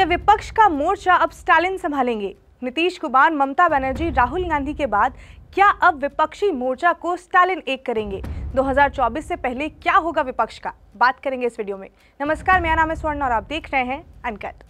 क्या विपक्ष का मोर्चा अब स्टालिन संभालेंगे। नीतीश कुमार, ममता बनर्जी, राहुल गांधी के बाद क्या अब विपक्षी मोर्चा को स्टालिन एक करेंगे? 2024 से पहले क्या होगा विपक्ष का? बात करेंगे इस वीडियो में। नमस्कार, मेरा नाम है स्वर्ण और आप देख रहे हैं अनकट।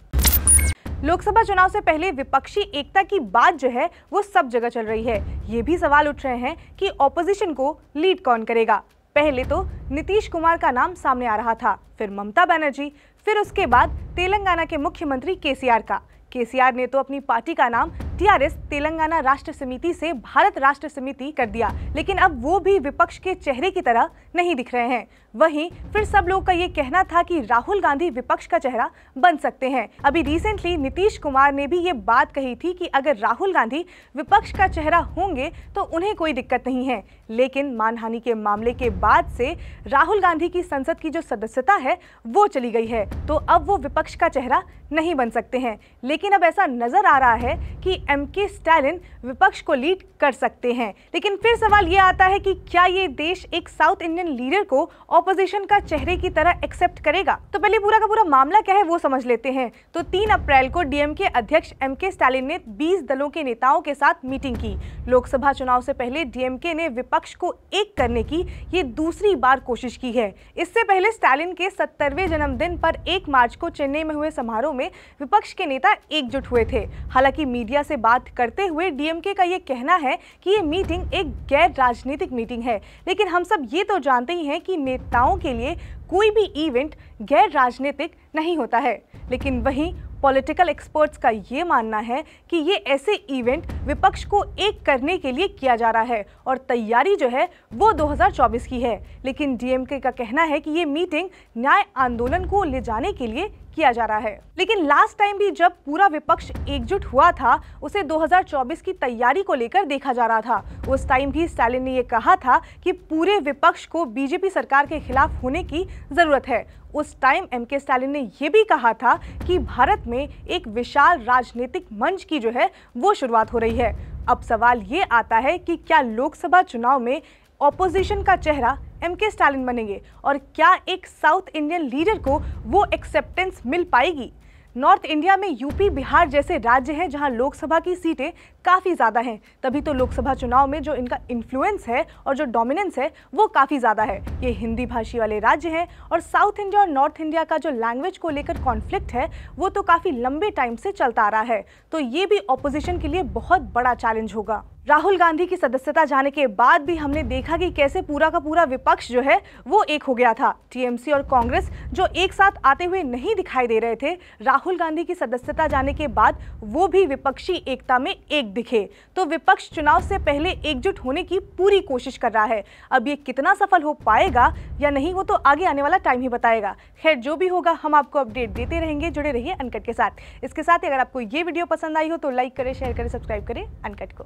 लोकसभा चुनाव से पहले विपक्षी एकता की बात जो है, वो सब जगह चल रही है। ये भी सवाल उठ रहे हैं कि ऑपोजिशन को लीड कौन करेगा? पहले तो नीतीश कुमार का नाम सामने आ रहा था, फिर ममता बनर्जी, फिर उसके बाद तेलंगाना के मुख्यमंत्री केसीआर का। केसीआर ने तो अपनी पार्टी का नाम टीआरएस, तेलंगाना राष्ट्र समिति से भारत राष्ट्र समिति कर दिया। लेकिन अब वो भी विपक्ष के चेहरे की तरह नहीं दिख रहे हैं। वहीं फिर सब लोग का ये कहना था कि राहुल गांधी विपक्ष का चेहरा बन सकते हैं। अभी रिसेंटली नीतीश कुमार ने भी ये बात कही थी कि अगर राहुल गांधी विपक्ष का चेहरा होंगे तो उन्हें कोई दिक्कत नहीं है। लेकिन मानहानि के मामले के बाद से राहुल गांधी की संसद की जो सदस्यता है, वो चली गई है। तो अब वो विपक्ष का चेहरा नहीं बन सकते हैं। लेकिन अब ऐसा नज़र आ रहा है कि एम के स्टैलिन विपक्ष को लीड कर सकते हैं। लेकिन फिर सवाल ये आता है कि क्या ये देश एक साउथ इंडियन लीडर को ऑपोजिशन का चेहरे की तरह एक्सेप्ट करेगा? तो पहले पूरा का पूरा मामला क्या है वो समझ लेते हैं। तो तीन अप्रैल को डीएमके अध्यक्ष एम के स्टैलिन ने 20 दलों के नेताओं के साथ मीटिंग की। लोकसभा चुनाव से पहले डीएमके ने विपक्ष को एक करने की ये दूसरी बार कोशिश की है। इससे पहले स्टालिन के सत्तरवें जन्मदिन पर एक मार्च को चेन्नई में हुए समारोह में विपक्ष के नेता एकजुट हुए थे। हालाँकि मीडिया से बात करते हुए डीएमके का ये कहना है कि ये मीटिंग एक गैर राजनीतिक मीटिंग है। लेकिन हम सब ये तो जानते ही हैं कि नेताओं के लिए कोई भी इवेंट गैर राजनीतिक नहीं होता है। लेकिन वहीं पॉलिटिकल एक्सपर्ट्स का ये मानना है कि ये ऐसे इवेंट विपक्ष को एक करने के लिए किया जा रहा है और तैयारी जो है वो 2024 की है। लेकिन डीएमके का कहना है कि ये मीटिंग न्याय आंदोलन को ले जाने के लिए किया जा रहा है। लेकिन लास्ट टाइम भी जब पूरा विपक्ष एकजुट हुआ था, उसे 2024 की तैयारी को लेकर देखा जा रहा था। उस टाइम भी स्टालिन ने यह कहा था कि पूरे विपक्ष को बीजेपी सरकार के खिलाफ होने की ज़रूरत है। उस टाइम एम के स्टालिन ने यह भी कहा था कि भारत में एक विशाल राजनीतिक मंच की जो है, वो शुरुआत हो रही है। अब सवाल ये आता है कि क्या लोकसभा चुनाव में ऑपोजिशन का चेहरा एम के स्टालिन बनेंगे और क्या एक साउथ इंडियन लीडर को वो एक्सेप्टेंस मिल पाएगी? नॉर्थ इंडिया में यूपी बिहार जैसे राज्य हैं जहाँ लोकसभा की सीटें काफ़ी ज़्यादा हैं। तभी तो लोकसभा चुनाव में जो इनका इन्फ्लुएंस है और जो डोमिनेंस है, वो काफ़ी ज़्यादा है। ये हिंदी भाषी वाले राज्य हैं और साउथ इंडिया और नॉर्थ इंडिया का जो लैंग्वेज को लेकर कॉन्फ्लिक्ट है, वो तो काफ़ी लंबे टाइम से चलता आ रहा है। तो ये भी ऑपोजिशन के लिए बहुत बड़ा चैलेंज होगा। राहुल गांधी की सदस्यता जाने के बाद भी हमने देखा कि कैसे पूरा का पूरा विपक्ष जो है, वो एक हो गया था। टीएमसी और कांग्रेस जो एक साथ आते हुए नहीं दिखाई दे रहे थे, राहुल गांधी की सदस्यता जाने के बाद वो भी विपक्षी एकता में एक दिखे। तो विपक्ष चुनाव से पहले एकजुट होने की पूरी कोशिश कर रहा है। अब ये कितना सफल हो पाएगा या नहीं, वो तो आगे आने वाला टाइम ही बताएगा। खैर, जो भी होगा, हम आपको अपडेट देते रहेंगे। जुड़े रहिए अनकट के साथ। इसके साथ ही अगर आपको ये वीडियो पसंद आई हो तो लाइक करें, शेयर करें, सब्सक्राइब करें अनकट को।